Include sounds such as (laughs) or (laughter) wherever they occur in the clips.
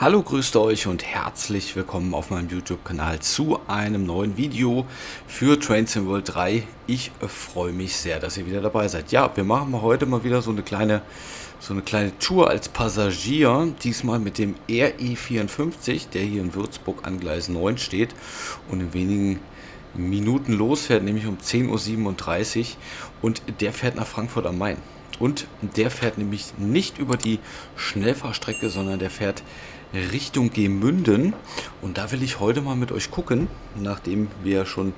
Hallo, grüßt euch und herzlich willkommen auf meinem YouTube-Kanal zu einem neuen Video für Trains in World 3. Ich freue mich sehr, dass ihr wieder dabei seid. Ja, wir machen heute mal wieder so eine kleine, so eine kleine Tour als Passagier, diesmal mit dem RE54, der hier in Würzburg an Gleis 9 steht und in wenigen Minuten losfährt, nämlich um 10.37 Uhr und der fährt nach Frankfurt am Main. Und der fährt nämlich nicht über die Schnellfahrstrecke, sondern der fährt Richtung Gemünden. Und da will ich heute mal mit euch gucken, nachdem wir schon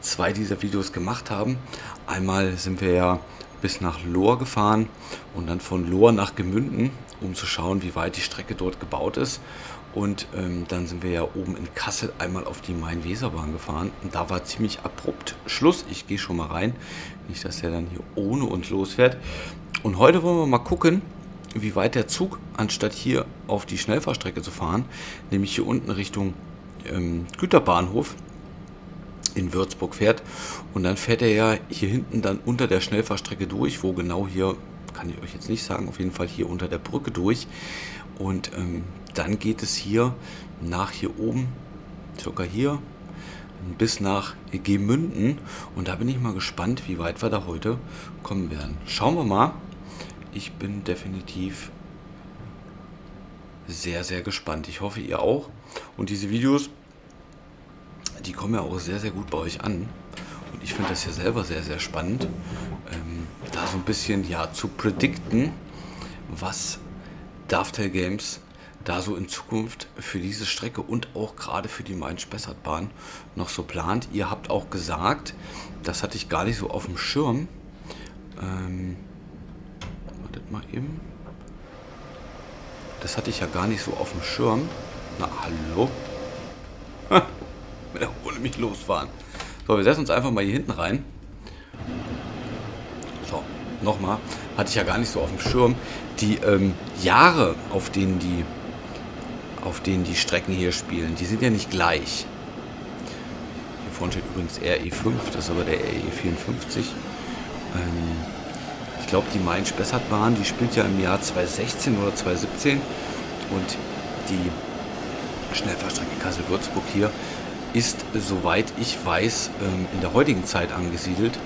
zwei dieser Videos gemacht haben. Einmal sind wir ja bis nach Lohr gefahren und dann von Lohr nach Gemünden, um zu schauen, wie weit die Strecke dort gebaut ist. Und ähm, dann sind wir ja oben in Kassel einmal auf die Main-Weser-Bahn gefahren. Und da war ziemlich abrupt Schluss. Ich gehe schon mal rein. Nicht, dass er dann hier ohne uns losfährt. Und heute wollen wir mal gucken, wie weit der Zug, anstatt hier auf die Schnellfahrstrecke zu fahren, nämlich hier unten Richtung ähm, Güterbahnhof in Würzburg fährt. Und dann fährt er ja hier hinten dann unter der Schnellfahrstrecke durch, wo genau hier, kann ich euch jetzt nicht sagen, auf jeden Fall hier unter der Brücke durch. Und ähm, dann geht es hier nach hier oben, circa hier, bis nach Gemünden. Und da bin ich mal gespannt, wie weit wir da heute kommen werden. Schauen wir mal ich bin definitiv sehr, sehr gespannt. Ich hoffe, ihr auch. Und diese Videos, die kommen ja auch sehr, sehr gut bei euch an. Und ich finde das ja selber sehr, sehr spannend, ähm, da so ein bisschen ja zu predikten, was Dovetail Games da so in Zukunft für diese Strecke und auch gerade für die Main-Spessart-Bahn noch so plant. Ihr habt auch gesagt, das hatte ich gar nicht so auf dem Schirm, ähm, mal eben. Das hatte ich ja gar nicht so auf dem Schirm. Na, hallo? Ohne mich losfahren. So, wir setzen uns einfach mal hier hinten rein. So, nochmal. Hatte ich ja gar nicht so auf dem Schirm. Die ähm, Jahre, auf denen die, auf denen die Strecken hier spielen, die sind ja nicht gleich. Hier vorne steht übrigens RE5, das ist aber der RE54. Ähm, glaube, die Main-Spessart-Bahn, die spielt ja im Jahr 2016 oder 2017 und die Schnellfahrstrecke Kassel-Würzburg hier ist, soweit ich weiß, ähm, in der heutigen Zeit angesiedelt.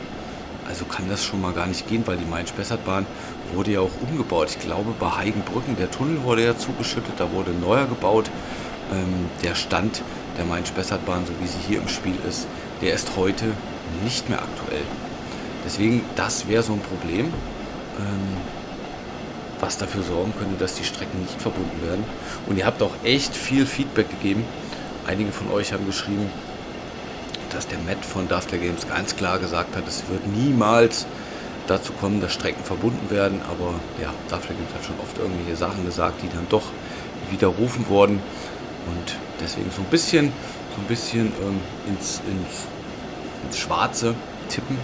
Also kann das schon mal gar nicht gehen, weil die Main-Spessart-Bahn wurde ja auch umgebaut. Ich glaube, bei Heigenbrücken, der Tunnel wurde ja zugeschüttet, da wurde neuer gebaut. Ähm, der Stand der Main-Spessart-Bahn, so wie sie hier im Spiel ist, der ist heute nicht mehr aktuell. Deswegen, das wäre so ein Problem was dafür sorgen könnte, dass die Strecken nicht verbunden werden. Und ihr habt auch echt viel Feedback gegeben. Einige von euch haben geschrieben, dass der Matt von Daftler Games ganz klar gesagt hat, es wird niemals dazu kommen, dass Strecken verbunden werden. Aber ja, Daftler Games hat schon oft irgendwelche Sachen gesagt, die dann doch widerrufen wurden. Und deswegen so ein bisschen, so ein bisschen ähm, ins, ins, ins Schwarze tippen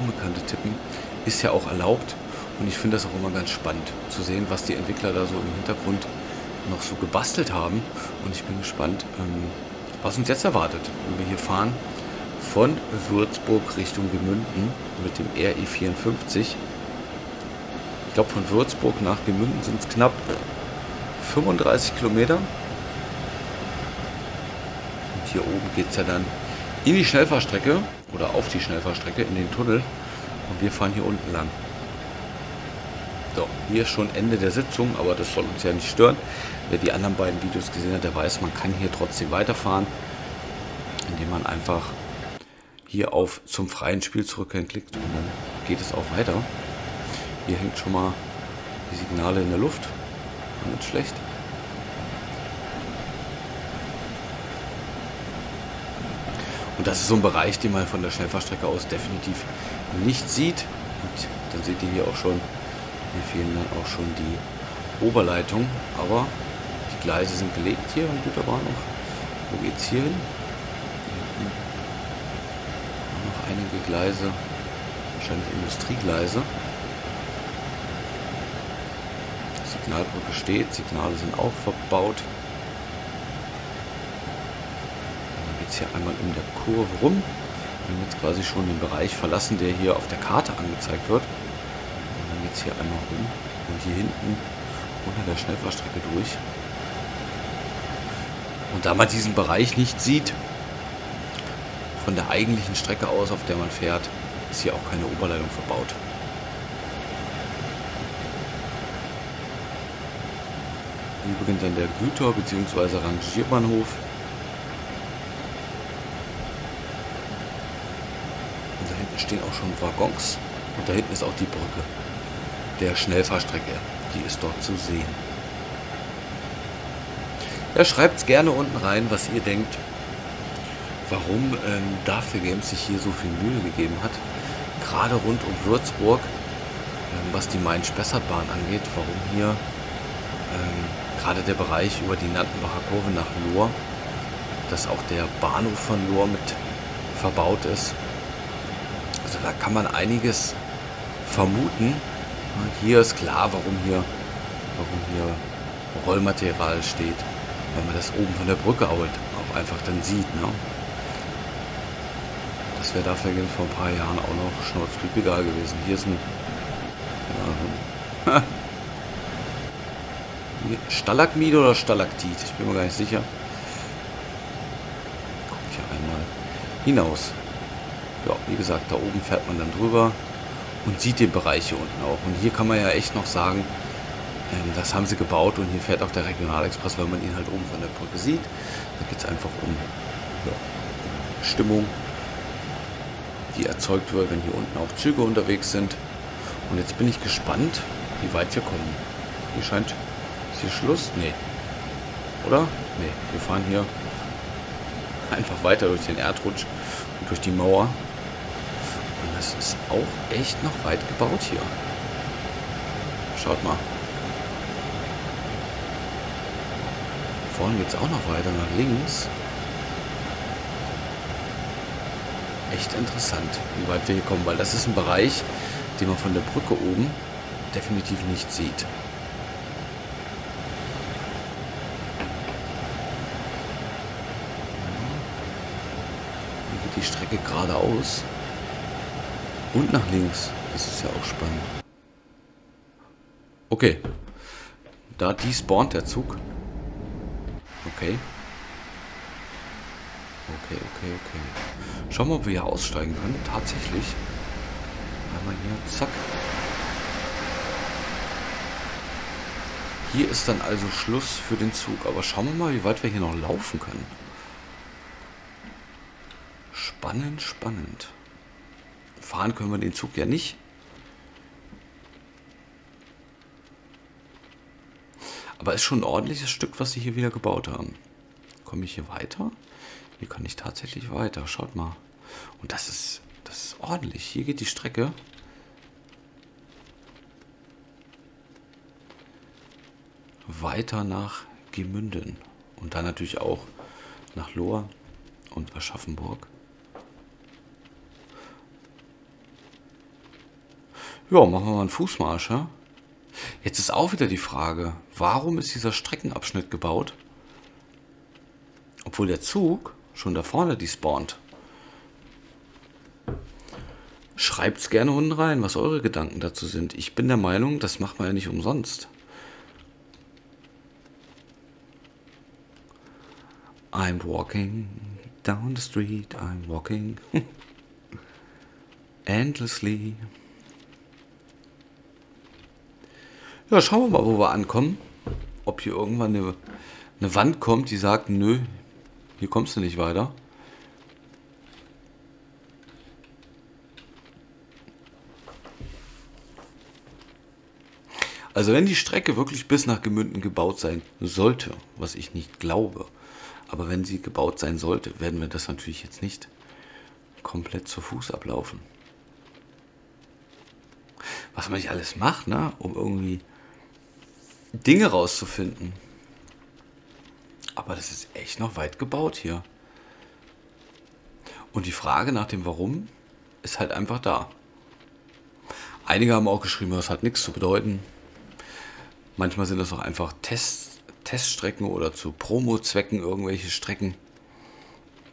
Unbekannte tippen, ist ja auch erlaubt. Und ich finde das auch immer ganz spannend zu sehen, was die Entwickler da so im Hintergrund noch so gebastelt haben. Und ich bin gespannt, ähm, was uns jetzt erwartet, wenn wir hier fahren von Würzburg Richtung Gemünden mit dem RE54. Ich glaube, von Würzburg nach Gemünden sind es knapp 35 Kilometer. Und hier oben geht es ja dann in die Schnellfahrstrecke oder auf die Schnellfahrstrecke in den Tunnel und wir fahren hier unten lang. So, hier ist schon Ende der Sitzung, aber das soll uns ja nicht stören. Wer die anderen beiden Videos gesehen hat, der weiß, man kann hier trotzdem weiterfahren, indem man einfach hier auf zum freien Spiel zurückkehren klickt und dann geht es auch weiter. Hier hängt schon mal die Signale in der Luft. Nicht schlecht. Und das ist so ein Bereich, den man von der Schnellfahrstrecke aus definitiv nicht sieht. Und dann seht ihr hier auch schon, hier fehlen dann auch schon die Oberleitung. Aber die Gleise sind gelegt hier am Güterbahnhof. Wo geht es hier hin? Noch einige Gleise, wahrscheinlich Industriegleise. Signalbrücke steht, Signale sind auch verbaut. Jetzt hier einmal in der Kurve rum. Wir haben jetzt quasi schon den Bereich verlassen, der hier auf der Karte angezeigt wird. Und dann geht es hier einmal rum. Und hier hinten unter der Schnellfahrstrecke durch. Und da man diesen Bereich nicht sieht, von der eigentlichen Strecke aus, auf der man fährt, ist hier auch keine Oberleitung verbaut. Beginnt dann der Güter- bzw. Rangierbahnhof. Und da hinten stehen auch schon Waggons. Und da hinten ist auch die Brücke der Schnellfahrstrecke. Die ist dort zu sehen. Ja, schreibt es gerne unten rein, was ihr denkt, warum ähm, Dafür Games sich hier so viel Mühe gegeben hat. Gerade rund um Würzburg, ähm, was die Main-Spessart-Bahn angeht, warum hier ähm, gerade der Bereich über die Nantenbacher Kurve nach Lohr, dass auch der Bahnhof von Lohr mit verbaut ist. Also da kann man einiges vermuten. Hier ist klar, warum hier, warum hier Rollmaterial steht, wenn man das oben von der Brücke auch einfach dann sieht. Ne? Das wäre dafür vor ein paar Jahren auch noch schnurzblieb egal gewesen. Hier ist ein ja, (laughs) Stalagmit oder Stalaktit? Ich bin mir gar nicht sicher. Guck hier einmal hinaus. Ja, wie gesagt, da oben fährt man dann drüber und sieht den Bereich hier unten auch. Und hier kann man ja echt noch sagen, ähm, das haben sie gebaut und hier fährt auch der Regionalexpress, weil man ihn halt oben von der Brücke sieht. Da geht es einfach um ja, Stimmung, die erzeugt wird, wenn hier unten auch Züge unterwegs sind. Und jetzt bin ich gespannt, wie weit wir kommen. Hier scheint ist hier Schluss? Nee. Oder? Nee, wir fahren hier einfach weiter durch den Erdrutsch und durch die Mauer. Das ist auch echt noch weit gebaut hier. Schaut mal. Vorne geht es auch noch weiter nach links. Echt interessant, wie weit wir hier kommen, weil das ist ein Bereich, den man von der Brücke oben definitiv nicht sieht. die Strecke geradeaus und nach links. Das ist ja auch spannend. Okay. Da spawnt der Zug. Okay. Okay, okay, okay. Schauen wir, ob wir hier aussteigen können. Tatsächlich. Einmal hier, zack. Hier ist dann also Schluss für den Zug. Aber schauen wir mal, wie weit wir hier noch laufen können. Spannend, spannend. Fahren können wir den Zug ja nicht. Aber ist schon ein ordentliches Stück, was sie hier wieder gebaut haben. Komme ich hier weiter? Hier kann ich tatsächlich weiter. Schaut mal. Und das ist, das ist ordentlich. Hier geht die Strecke. Weiter nach Gemünden. Und dann natürlich auch nach Lohr und Aschaffenburg. Ja, machen wir mal einen Fußmarsch. Ja? Jetzt ist auch wieder die Frage, warum ist dieser Streckenabschnitt gebaut? Obwohl der Zug schon da vorne despawnt. Schreibt es gerne unten rein, was eure Gedanken dazu sind. Ich bin der Meinung, das macht man ja nicht umsonst. I'm walking down the street, I'm walking (laughs) endlessly. Ja, schauen wir mal, wo wir ankommen. Ob hier irgendwann eine, eine Wand kommt, die sagt, nö, hier kommst du nicht weiter. Also wenn die Strecke wirklich bis nach Gemünden gebaut sein sollte, was ich nicht glaube, aber wenn sie gebaut sein sollte, werden wir das natürlich jetzt nicht komplett zu Fuß ablaufen. Was man nicht alles macht, ne, um irgendwie Dinge rauszufinden. Aber das ist echt noch weit gebaut hier. Und die Frage nach dem Warum ist halt einfach da. Einige haben auch geschrieben, das hat nichts zu bedeuten. Manchmal sind das auch einfach Test, Teststrecken oder zu Promo-Zwecken irgendwelche Strecken,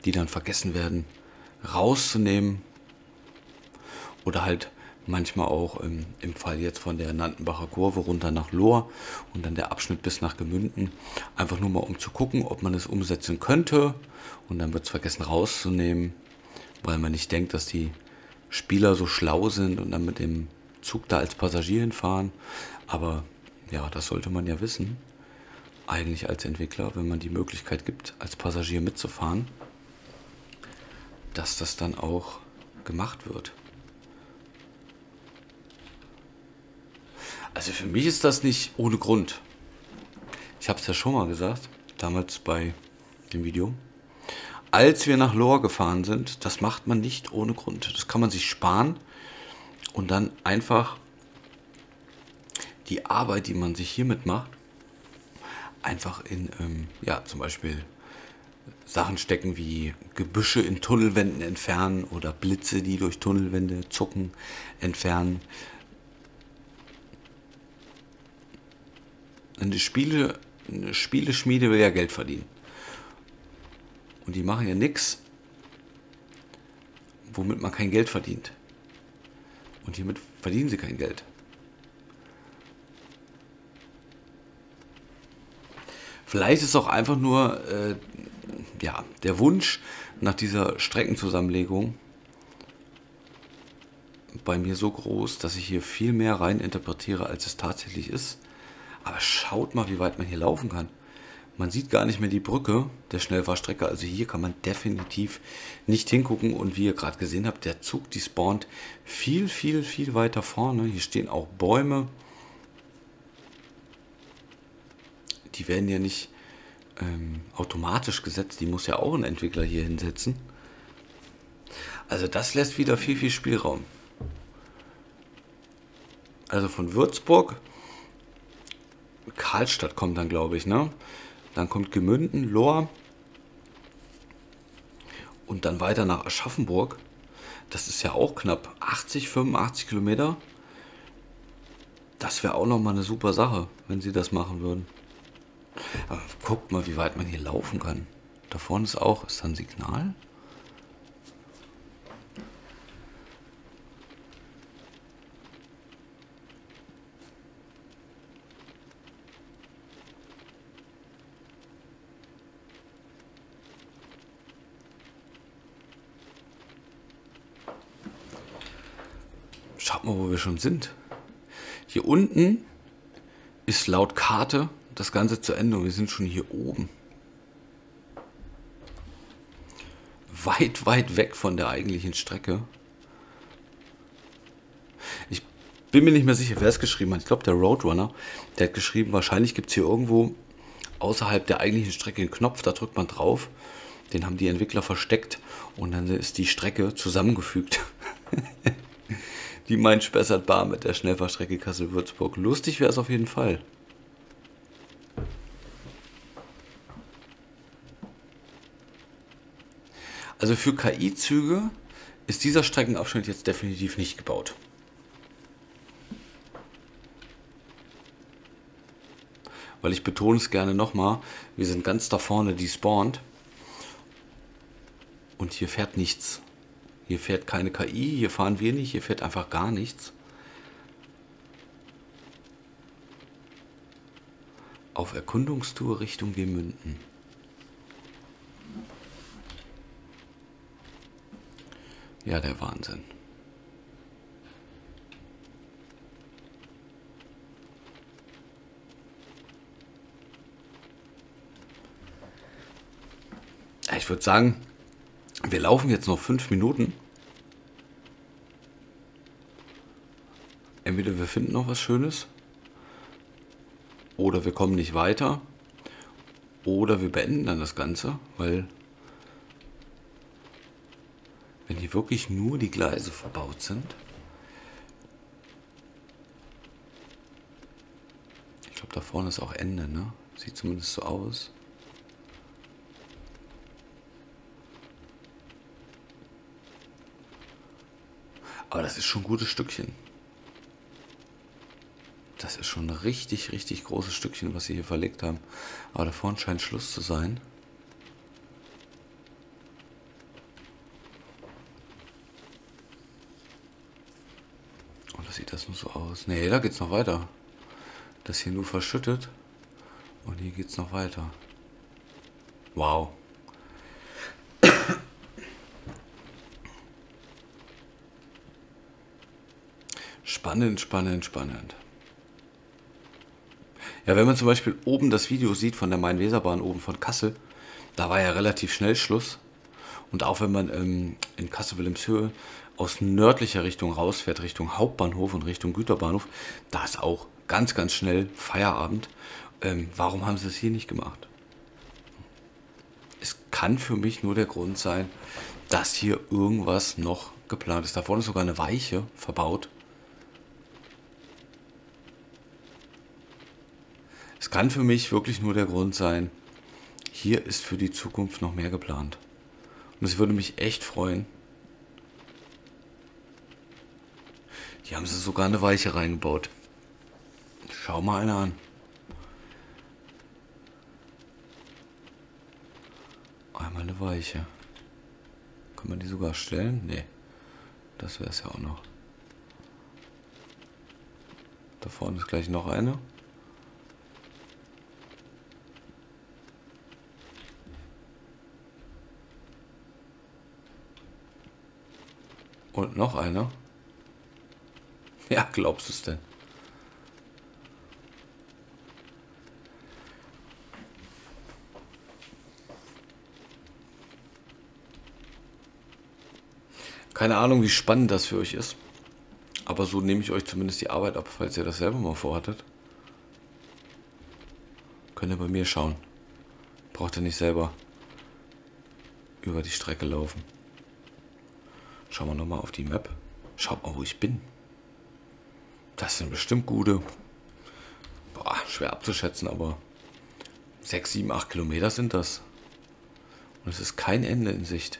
die dann vergessen werden, rauszunehmen. Oder halt Manchmal auch im, im Fall jetzt von der Nantenbacher Kurve runter nach Lohr und dann der Abschnitt bis nach Gemünden. Einfach nur mal um zu gucken, ob man es umsetzen könnte. Und dann wird es vergessen rauszunehmen, weil man nicht denkt, dass die Spieler so schlau sind und dann mit dem Zug da als Passagier hinfahren. Aber ja, das sollte man ja wissen. Eigentlich als Entwickler, wenn man die Möglichkeit gibt, als Passagier mitzufahren, dass das dann auch gemacht wird. Also für mich ist das nicht ohne Grund. Ich habe es ja schon mal gesagt, damals bei dem Video. Als wir nach Lohr gefahren sind, das macht man nicht ohne Grund. Das kann man sich sparen und dann einfach die Arbeit, die man sich hiermit macht, einfach in, ähm, ja, zum Beispiel Sachen stecken wie Gebüsche in Tunnelwänden entfernen oder Blitze, die durch Tunnelwände zucken, entfernen. Eine, Spiele, eine Spieleschmiede will ja Geld verdienen. Und die machen ja nichts, womit man kein Geld verdient. Und hiermit verdienen sie kein Geld. Vielleicht ist auch einfach nur äh, ja, der Wunsch nach dieser Streckenzusammenlegung bei mir so groß, dass ich hier viel mehr rein interpretiere, als es tatsächlich ist. Aber schaut mal, wie weit man hier laufen kann. Man sieht gar nicht mehr die Brücke der Schnellfahrstrecke. Also hier kann man definitiv nicht hingucken. Und wie ihr gerade gesehen habt, der Zug, die spawnt viel, viel, viel weiter vorne. Hier stehen auch Bäume. Die werden ja nicht ähm, automatisch gesetzt. Die muss ja auch ein Entwickler hier hinsetzen. Also das lässt wieder viel, viel Spielraum. Also von Würzburg Karlstadt kommt dann, glaube ich, ne? Dann kommt Gemünden, Lohr und dann weiter nach Aschaffenburg. Das ist ja auch knapp 80, 85 Kilometer. Das wäre auch nochmal eine super Sache, wenn sie das machen würden. Aber guckt mal, wie weit man hier laufen kann. Da vorne ist auch, ist da ein Signal? Mal, wo wir schon sind. Hier unten ist laut Karte das Ganze zu Ende und wir sind schon hier oben. Weit, weit weg von der eigentlichen Strecke. Ich bin mir nicht mehr sicher, wer es geschrieben hat. Ich glaube, der Roadrunner, der hat geschrieben, wahrscheinlich gibt es hier irgendwo außerhalb der eigentlichen Strecke einen Knopf, da drückt man drauf. Den haben die Entwickler versteckt und dann ist die Strecke zusammengefügt. (laughs) die Main-Spessart-Bar mit der Schnellfahrstrecke Kassel-Würzburg. Lustig wäre es auf jeden Fall. Also für KI-Züge ist dieser Streckenabschnitt jetzt definitiv nicht gebaut. Weil ich betone es gerne nochmal, wir sind ganz da vorne despawned und hier fährt nichts. Hier fährt keine KI, hier fahren wir nicht, hier fährt einfach gar nichts. Auf Erkundungstour Richtung Gemünden. Ja, der Wahnsinn. Ich würde sagen, wir laufen jetzt noch fünf Minuten. Entweder wir finden noch was Schönes oder wir kommen nicht weiter oder wir beenden dann das Ganze, weil wenn hier wirklich nur die Gleise verbaut sind, ich glaube da vorne ist auch Ende, ne? Sieht zumindest so aus. Aber das ist schon ein gutes Stückchen. Das ist schon ein richtig, richtig großes Stückchen, was sie hier verlegt haben. Aber da vorne scheint Schluss zu sein. so aus. Nee, da geht's noch weiter. Das hier nur verschüttet. Und hier geht's noch weiter. Wow. Spannend, spannend, spannend. Ja, wenn man zum Beispiel oben das Video sieht von der Main-Weser-Bahn oben von Kassel, da war ja relativ schnell Schluss. Und auch wenn man ähm, in Kassel-Wilhelmshöhe aus nördlicher Richtung rausfährt, Richtung Hauptbahnhof und Richtung Güterbahnhof, da ist auch ganz, ganz schnell Feierabend. Ähm, warum haben sie es hier nicht gemacht? Es kann für mich nur der Grund sein, dass hier irgendwas noch geplant ist. Da vorne ist sogar eine Weiche verbaut. Es kann für mich wirklich nur der Grund sein, hier ist für die Zukunft noch mehr geplant. Und es würde mich echt freuen. Hier haben sie sogar eine Weiche reingebaut. Schau mal einer an. Einmal eine Weiche. Kann man die sogar stellen? Nee. Das wäre es ja auch noch. Da vorne ist gleich noch eine. Und noch einer. Ja, glaubst du es denn? Keine Ahnung, wie spannend das für euch ist. Aber so nehme ich euch zumindest die Arbeit ab, falls ihr das selber mal vorhattet. Könnt ihr bei mir schauen. Braucht ihr nicht selber über die Strecke laufen. Schauen wir nochmal auf die Map. Schaut mal, wo ich bin. Das sind bestimmt gute. Boah, schwer abzuschätzen, aber 6, 7, 8 Kilometer sind das. Und es ist kein Ende in Sicht.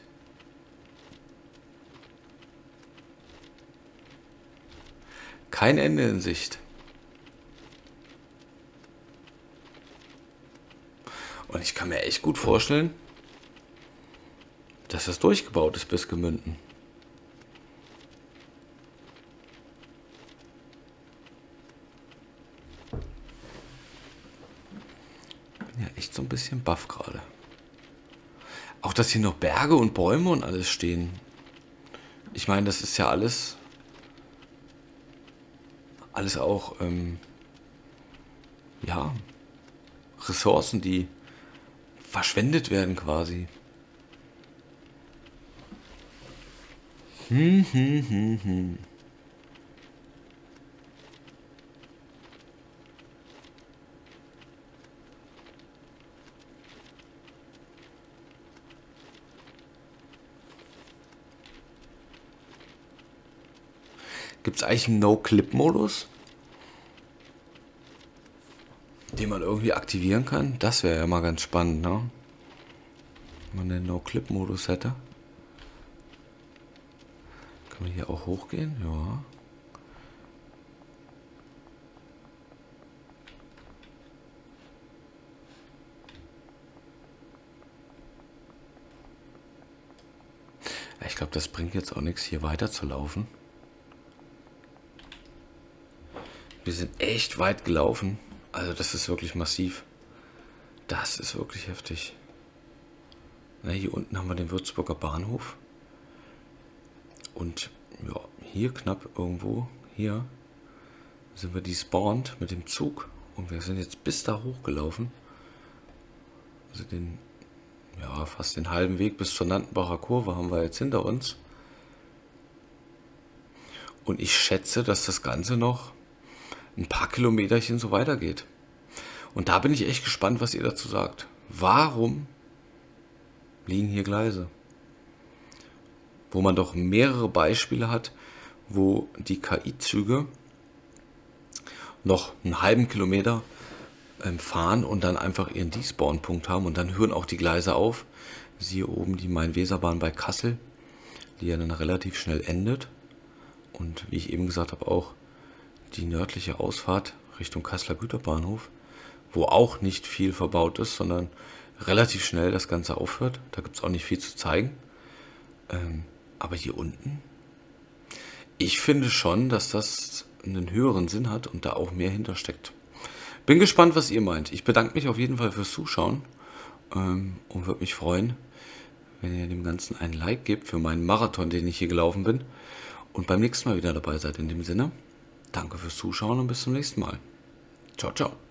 Kein Ende in Sicht. Und ich kann mir echt gut vorstellen, dass das durchgebaut ist bis Gemünden. echt so ein bisschen baff gerade. Auch, dass hier noch Berge und Bäume und alles stehen. Ich meine, das ist ja alles... Alles auch, ähm, ja, Ressourcen, die verschwendet werden quasi. Hm, hm, hm, hm. Gibt es eigentlich einen No-Clip-Modus? Den man irgendwie aktivieren kann? Das wäre ja mal ganz spannend, ne? Wenn man einen No-Clip-Modus hätte. Kann man hier auch hochgehen? Ja. Ich glaube, das bringt jetzt auch nichts, hier weiter zu laufen. Wir sind echt weit gelaufen. Also das ist wirklich massiv. Das ist wirklich heftig. Na, hier unten haben wir den Würzburger Bahnhof. Und ja, hier knapp irgendwo, hier sind wir despawned mit dem Zug. Und wir sind jetzt bis da hochgelaufen. Also den, ja, fast den halben Weg bis zur Nantenbacher Kurve haben wir jetzt hinter uns. Und ich schätze, dass das Ganze noch ein paar Kilometerchen so weitergeht. Und da bin ich echt gespannt, was ihr dazu sagt. Warum liegen hier Gleise? Wo man doch mehrere Beispiele hat, wo die KI-Züge noch einen halben Kilometer ähm, fahren und dann einfach ihren Despawn-Punkt haben und dann hören auch die Gleise auf. Siehe oben die Main-Weser-Bahn bei Kassel, die ja dann relativ schnell endet. Und wie ich eben gesagt habe, auch die nördliche Ausfahrt Richtung Kasseler Güterbahnhof, wo auch nicht viel verbaut ist, sondern relativ schnell das Ganze aufhört. Da gibt es auch nicht viel zu zeigen. Ähm, aber hier unten, ich finde schon, dass das einen höheren Sinn hat und da auch mehr hintersteckt. Bin gespannt, was ihr meint. Ich bedanke mich auf jeden Fall fürs Zuschauen ähm, und würde mich freuen, wenn ihr dem Ganzen ein Like gebt für meinen Marathon, den ich hier gelaufen bin. Und beim nächsten Mal wieder dabei seid. In dem Sinne, danke fürs Zuschauen und bis zum nächsten Mal. Ciao, ciao.